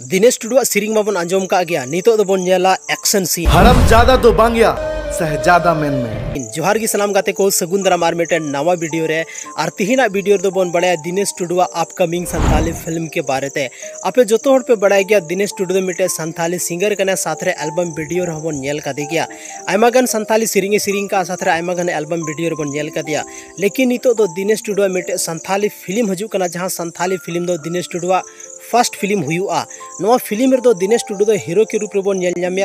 दिनेश टुडू सिरिंग माबन आंजम का गया। नितो दो बन एक्शन सीन हरम ज़्यादा तो बांग गया सहजादा मेन में। जोहार की सलाम गाते को सगुन दराम आर मिटे नवा वीडियो रे। और तिहिना वीडियो दो बन बड़ा दिनेश टुडू अपकमिंग संथाली फ़िल्म के बारे ते। आपे जो हर पे बड़ा गया दिनेश टुडू मिटे संथाली सिंगर कने साथ रे एल्बम वीडियो रे बन नेल का गया। आयमा गन संथाली सिरिंग सिरिंग का साथ रे आयमा गन एल्बम वीडियो रे बन नेल का दिया। लेकिन नितो दो दिनेश टुडू मिटे संथाली फ़िल्म हजू कना जहाँ संथाली फ़िल्म दो दिनेश टुडू फ़र्स्ट फ़िल्म हुआ फ़िल्म दिनेश टुडू हीरो के रूप रे बन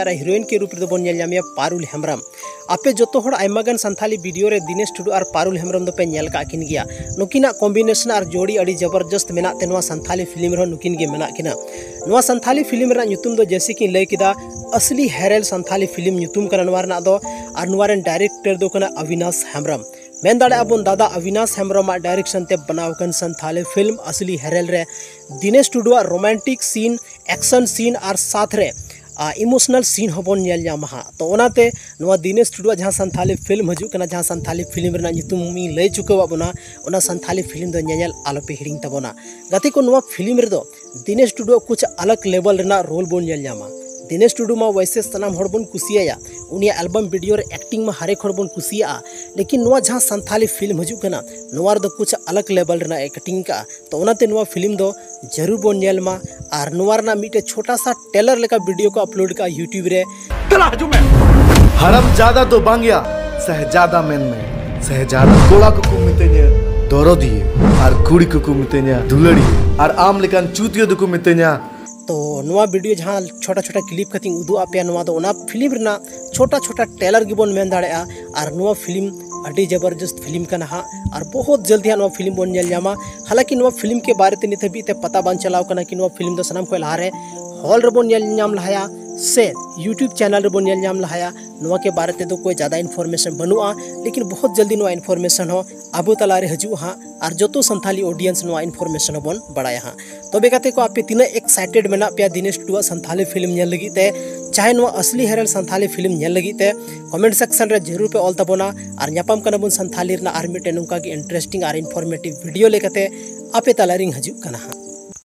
हिरोइन के रूप रे बन पारुल हेम्ब्रम। आपे जो तो आयमागन संथाली वीडियो रे दिनेश टुडू और पारुल हेम्ब्रम दो पे नेल कॉम्बिनेशन और जोड़ी ज़बरदस्त ते नवा संथाली फ़िल्म नुकिन संथाली फ़िल्म दो जैसे कि लय किदा, असली हेरेल संथाली फ़िल्म दो और डायरेक्टर दो अविनाश हेम्ब्रम। मेन दाड़ा दादा अविनाश हेम्ब्रम डायरेक्शन ते बनावकन संथाले फ़िल्म असली हेरेल रे। Dinesh Tudu romantic scene, action scene और साथ रे। इमोशनल सीन हबन नेल हाँ तो ओनाते दिनेश टुडू जहाँ संथाली फ़िल्म हजूना जहाँ संथाली फ़िल्म रे लै चुकावना संथाली फ़िल्म दो नेल आलोपे हिड़ी तबना गति को फ़िल्म रे दिनेश टुडू कुछ अलग लेवल रोल बन नेल दिनेश टुडू मा वैसे सनाम बन कुसिया उनिया एल्बम वीडियो रे एक्टिंग में हरेक हर बन कुसिया लेकिन नुआ जहाँ संथाली फ़िल्म हजू कना नुआ रे कुछ अलग लेवल रे एक्टिंग का। तो उनाते नुआ फ़िल्म दो ज़रूर बन नेल मा। और नुआ रे मीटे छोटा सा टेलर लेका वीडियो को अपलोड का यूट्यूब रे। चला हजू में। हरम ज़्यादा तो बांगिया सहजादा मेन में। सहजादा कोड़ा को मितेने दरो दिए। और कुड़ी को मितेने दुलड़ी और आम लेकान चूतियो दुको मितेने तो नुआ वीडियो जहाँ छोटा छोटा क्लिप कती उदू पे फ़िल्म रना छोटा छोटा टेलर गिबन मेन दाड़ा और फ़िल्म अभी ज़बरदस्त फ़िल्म का हाँ और बहुत जल्दी हाँ फ़िल्म बन हालाँकि फ़िल्म के बारे नित हबी पता बन चलाव कि फ़िल्म सामान सनाम को लहारे हॉल रेबन लहाया से यूट्यूब चैनल नाम लहाया। नुआ के बारे तो कोई ज़्यादा इन्फॉर्मेशन बनुआ, लेकिन बहुत जल्दी इन्फॉर्मेशन हो। अब तलारे हजू हाँ और जो तो संथाली ऑडियंस इन्फॉर्मेशन बन बड़ा हाँ। तबे तो को आपे तीना एक्साइटेड मेना पे दिनेश टुडू संथाली फ़िल्म चाहे असली हेरल संथाली फ़िल्म कमेंट सेक्शन रे ज़रूर पे ऑल तबोना और न्यापाम कना बन संथाली रना आर मिटे नुका इंटरेस्टिंग और इन्फॉर्मेटिव वीडियो लेकते आपे तलारिंग हजू कना हाँ।